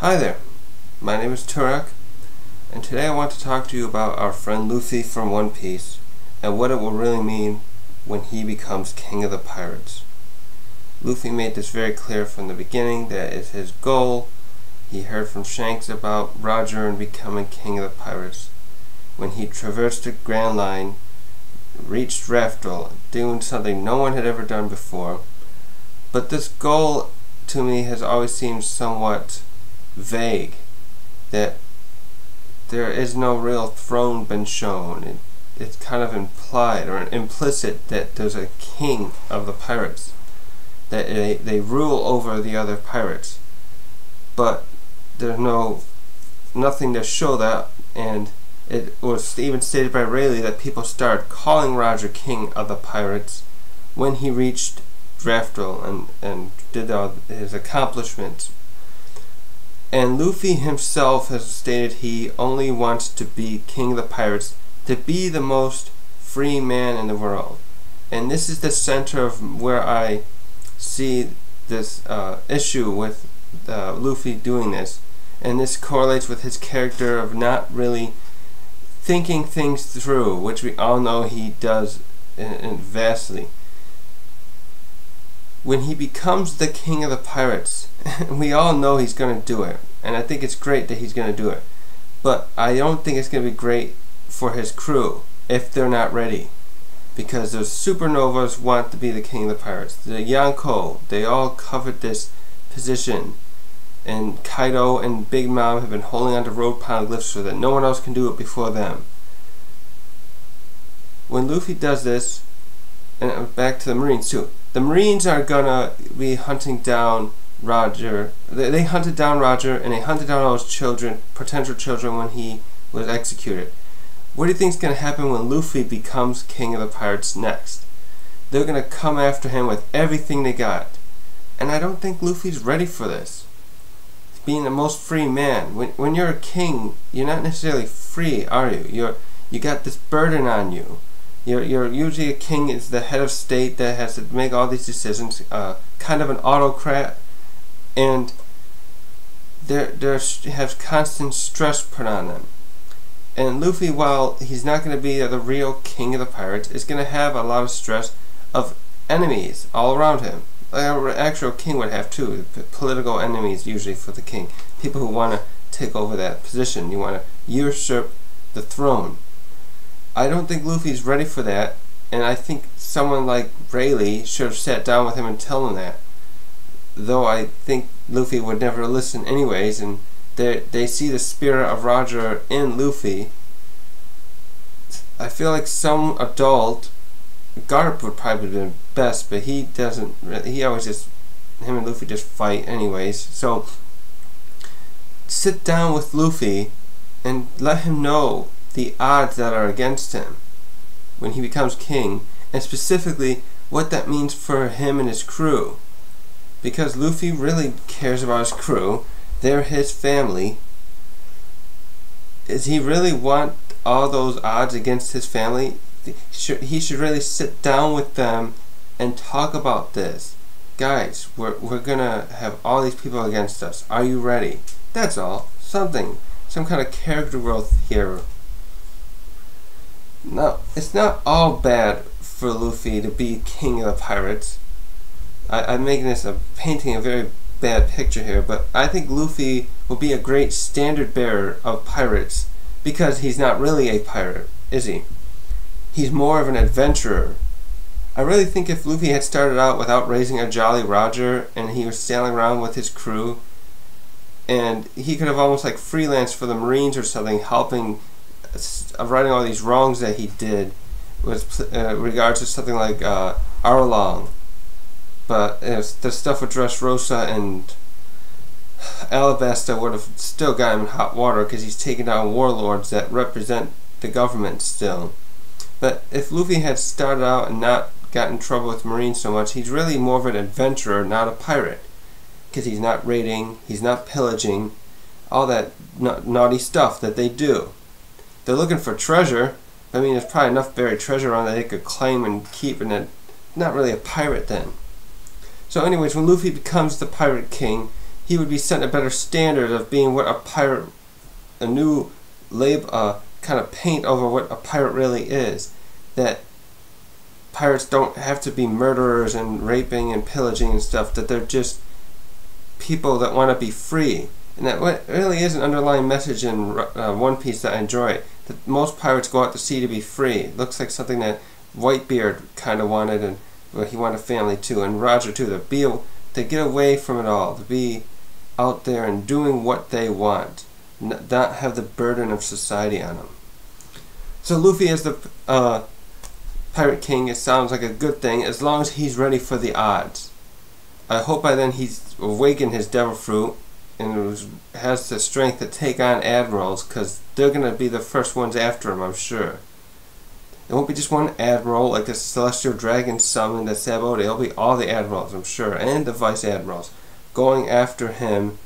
Hi there, my name is Turock, and today I want to talk to you about our friend Luffy from One Piece and what it will really mean when he becomes king of the pirates. Luffy made this very clear from the beginning that is his goal. He heard from Shanks about Roger and becoming king of the pirates. When he traversed the Grand Line, reached Raftel, doing something no one had ever done before. But this goal to me has always seemed somewhat vague. That there is no real throne been shown. It, it's kind of implied or implicit that there's a king of the pirates. That they, they rule over the other pirates. But there's no nothing to show that and it was even stated by Rayleigh that people started calling Roger king of the pirates when he reached Raftel and, and did all his accomplishments. And Luffy himself has stated he only wants to be king of the pirates to be the most free man in the world. And this is the center of where I see this uh, issue with uh, Luffy doing this. And this correlates with his character of not really thinking things through, which we all know he does in, in vastly. When he becomes the king of the pirates, we all know he's going to do it, and I think it's great that he's going to do it. But I don't think it's going to be great for his crew if they're not ready. Because the supernovas want to be the king of the pirates. The Yonko, they all covered this position and Kaido and Big Mom have been holding onto road poneglyphs so that no one else can do it before them. When Luffy does this, and uh, back to the Marines too, the Marines are gonna be hunting down Roger. They, they hunted down Roger and they hunted down all his children, potential children, when he was executed. What do you think is gonna happen when Luffy becomes king of the pirates next? They're gonna come after him with everything they got. And I don't think Luffy's ready for this being the most free man. When when you're a king, you're not necessarily free, are you? You're you got this burden on you. You're you're usually a king is the head of state that has to make all these decisions. Uh, kind of an autocrat, and they they have constant stress put on them. And Luffy, while he's not going to be the real king of the pirates, is going to have a lot of stress of enemies all around him an actual king would have too. Political enemies usually for the king. People who want to take over that position. You want to usurp the throne. I don't think Luffy's ready for that, and I think someone like Rayleigh should have sat down with him and tell him that. Though I think Luffy would never listen anyways, and they they see the spirit of Roger in Luffy. I feel like some adult Garp would probably have been best, but he doesn't. He always just him and Luffy just fight anyways. So sit down with Luffy and let him know the odds that are against him when he becomes king, and specifically what that means for him and his crew. Because Luffy really cares about his crew, they're his family. Does he really want all those odds against his family? he should really sit down with them and talk about this. Guys, we're, we're gonna have all these people against us. Are you ready? That's all. Something. Some kind of character growth here. No, it's not all bad for Luffy to be king of the pirates. I, I'm making this a painting a very bad picture here, but I think Luffy will be a great standard bearer of pirates because he's not really a pirate, is he? he's more of an adventurer. I really think if Luffy had started out without raising a Jolly Roger and he was sailing around with his crew, and he could have almost like freelanced for the Marines or something, helping uh, righting all these wrongs that he did with uh, regards to something like uh, Arlong. But uh, the stuff with Dressrosa and Alabasta would have still got him in hot water because he's taking down warlords that represent the government still. But if Luffy had started out and not got in trouble with Marines so much, he's really more of an adventurer, not a pirate. Because he's not raiding, he's not pillaging, all that na naughty stuff that they do. They're looking for treasure. I mean, there's probably enough buried treasure on that they could claim and keep, and not really a pirate then. So, anyways, when Luffy becomes the pirate king, he would be setting a better standard of being what a pirate, a new lab, uh, kind of paint over what a pirate really is. That pirates don't have to be murderers and raping and pillaging and stuff. That they're just people that want to be free. And that really is an underlying message in uh, One Piece that I enjoy. That most pirates go out to sea to be free. It looks like something that Whitebeard kind of wanted, and well, he wanted a family too, and Roger too. To be to get away from it all, to be out there and doing what they want, not have the burden of society on them. So Luffy as the uh, Pirate King, it sounds like a good thing as long as he's ready for the odds. I hope by then he's awakened his devil fruit and has the strength to take on admirals because they're going to be the first ones after him, I'm sure. It won't be just one admiral like the celestial dragon summoned at Sabaody. It'll be all the admirals, I'm sure, and the vice admirals going after him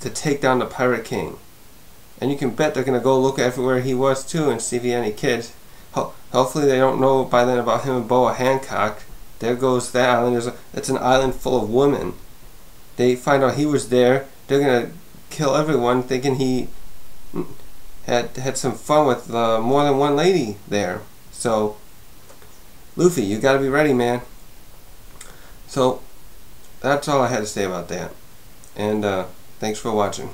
to take down the Pirate King. And you can bet they're going to go look everywhere he was too and see if he had any kids. Ho hopefully they don't know by then about him and Boa Hancock. There goes that island. There's a, it's an island full of women. They find out he was there. They're to kill everyone thinking he had had some fun with uh, more than one lady there. So, Luffy, you got to be ready, man. So, that's all I had to say about that. And uh, thanks for watching.